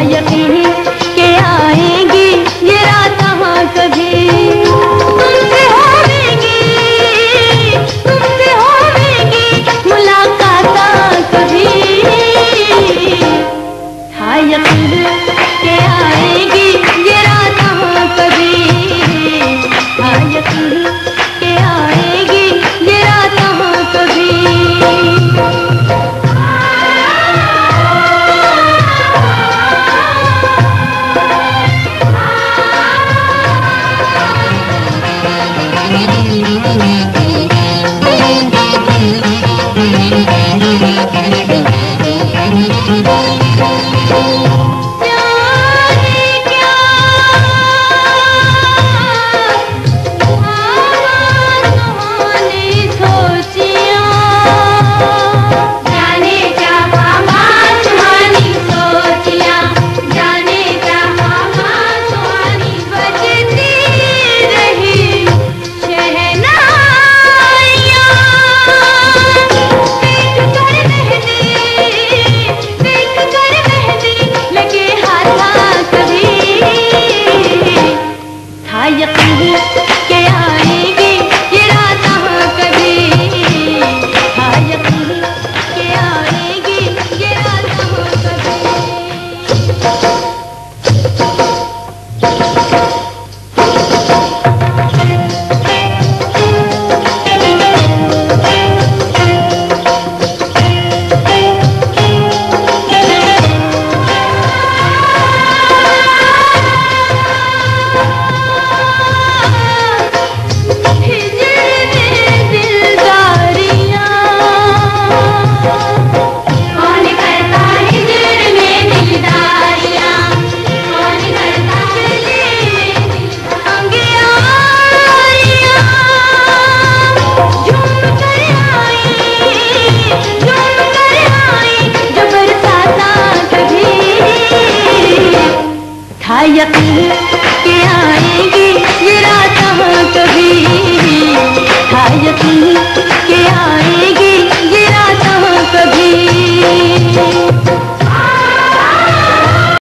यकीन था यकीन के आएगी ये रात कभी